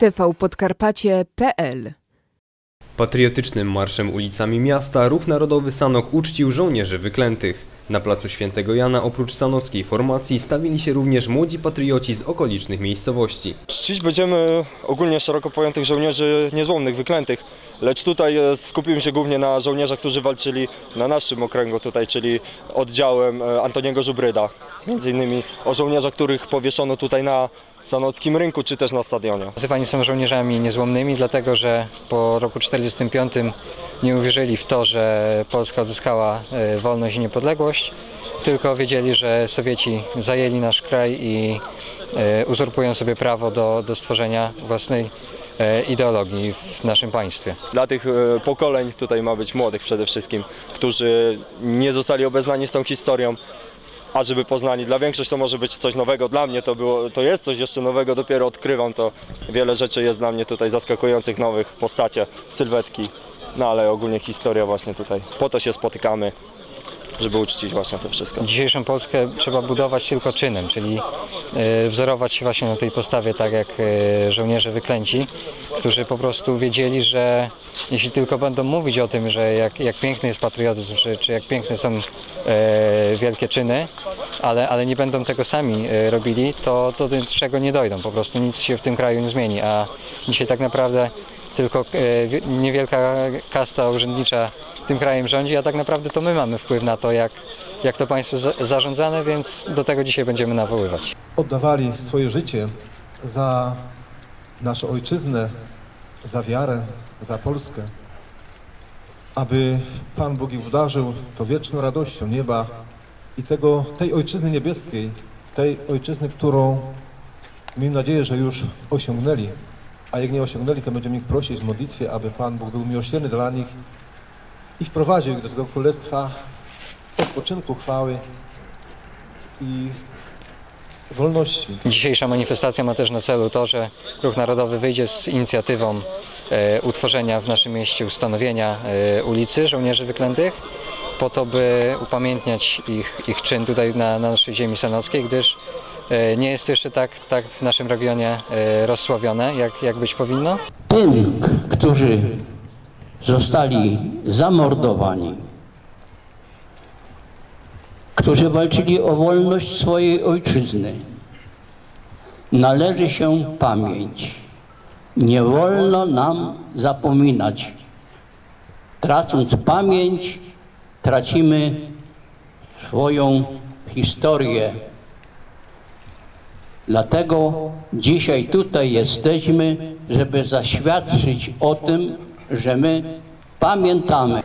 tvpodkarpacie.pl Patriotycznym marszem ulicami miasta ruch narodowy Sanok uczcił żołnierzy wyklętych. Na placu Świętego Jana oprócz sanockiej formacji stawili się również młodzi patrioci z okolicznych miejscowości. Czcić będziemy ogólnie szeroko pojętych żołnierzy niezłomnych, wyklętych, lecz tutaj e, skupimy się głównie na żołnierzach, którzy walczyli na naszym okręgu tutaj, czyli oddziałem e, Antoniego Żubryda. Między innymi o żołnierzach, których powieszono tutaj na sanockim rynku, czy też na stadionie. Nazywani są żołnierzami niezłomnymi, dlatego że po roku 1945 nie uwierzyli w to, że Polska odzyskała e, wolność i niepodległość, tylko wiedzieli, że Sowieci zajęli nasz kraj i e, uzurpują sobie prawo do, do stworzenia własnej e, ideologii w naszym państwie. Dla tych pokoleń tutaj ma być młodych przede wszystkim, którzy nie zostali obeznani z tą historią, a żeby poznali. Dla większości to może być coś nowego, dla mnie to, było, to jest coś jeszcze nowego, dopiero odkrywam to. Wiele rzeczy jest dla mnie tutaj zaskakujących, nowych, postacie, sylwetki, no ale ogólnie historia właśnie tutaj. Po to się spotykamy, żeby uczcić właśnie to wszystko. Dzisiejszą Polskę trzeba budować tylko czynem, czyli e, wzorować się właśnie na tej postawie, tak jak e, żołnierze wyklęci, którzy po prostu wiedzieli, że jeśli tylko będą mówić o tym, że jak, jak piękny jest patriotyzm, czy, czy jak piękne są e, wielkie czyny, ale, ale nie będą tego sami robili, to, to do czego nie dojdą. Po prostu nic się w tym kraju nie zmieni, a dzisiaj tak naprawdę tylko e, wi- niewielka kasta urzędnicza tym krajem rządzi, a tak naprawdę to my mamy wpływ na to, jak, jak to państwo za- zarządzane, więc do tego dzisiaj będziemy nawoływać. oddawali swoje życie za naszą ojczyznę, za wiarę, za Polskę, aby Pan Bóg ich obdarzył to wieczną radością nieba i tego, tej ojczyzny niebieskiej, tej ojczyzny, którą miejmy nadzieję, że już osiągnęli, a jak nie osiągnęli, to będziemy ich prosić w modlitwie, aby Pan Bóg był miłosierny dla nich i wprowadził ich do tego królestwa odpoczynku, chwały i wolności. Dzisiejsza manifestacja ma też na celu to, że Ruch Narodowy wyjdzie z inicjatywą e, utworzenia w naszym mieście ustanowienia e, ulicy Żołnierzy Wyklętych po to, by upamiętniać ich, ich czyn tutaj na, na naszej ziemi sanockiej, gdyż nie jest to jeszcze tak, tak w naszym regionie e, rozsławione, jak, jak być powinno. tym, którzy zostali zamordowani, którzy walczyli o wolność swojej ojczyzny, należy się pamięć. Nie wolno nam zapominać. Tracąc pamięć, tracimy swoją historię. Dlatego dzisiaj tutaj jesteśmy, żeby zaświadczyć o tym, że my pamiętamy.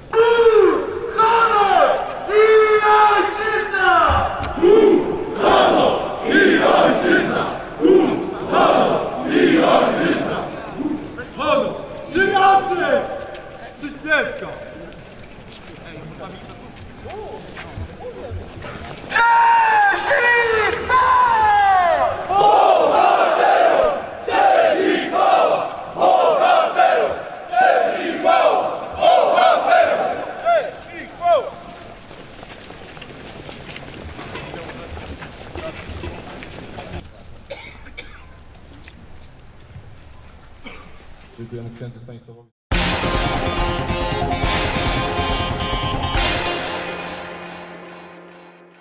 Trzy Dziękujemy księdzu Stanisławowi.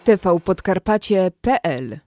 tvpodkarpacie.pl